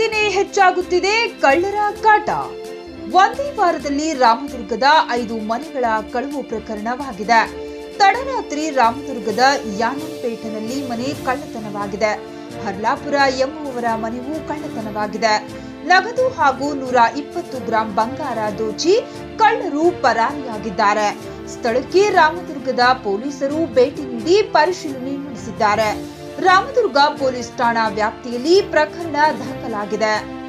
ಹೆಚ್ಚಾಗುತ್ತಿದೆ ಕಳ್ಳರ ಕಾಟ. ಒಂದೇ ವಾರದಲ್ಲಿ ರಾಮದುರ್ಗದ ಐದು ಮನೆಗಳ ಕಳವು ಪ್ರಕರಣವಾಗಿದೆ. ತಡರಾತ್ರಿ ರಾಮದುರ್ಗದ ಯಾನಂಪೇಟನಲ್ಲಿ ಮನೆ ಕಳ್ಳತನವಾಗಿದೆ. ಹರ್ಲಾಪುರ ಎಂಬುವವರ ಮನೆಯೂ ಕಳ್ಳತನವಾಗಿದೆ. ನಗದು ಹಾಗೂ ನೂರ ಇಪ್ಪತ್ತು ಗ್ರಾಂ ಬಂಗಾರ ದೋಚಿ ಕಳ್ಳರು ಪರಾರಿಯಾಗಿದ್ದಾರೆ. ಸ್ಥಳಕ್ಕೆ ರಾಮದುರ್ಗದ ಪೊಲೀಸರು ಭೇಟಿ ನೀಡಿ ಪರಿಶೀಲನೆ ನಡೆಸಿದ್ದಾರೆ. ರಾಮದುರ್ಗ ಪೊಲೀಸ್ ಠಾಣಾ ವ್ಯಾಪ್ತಿಯಲ್ಲಿ ಪ್ರಕರಣ ದಾಖಲಾಗಿದೆ.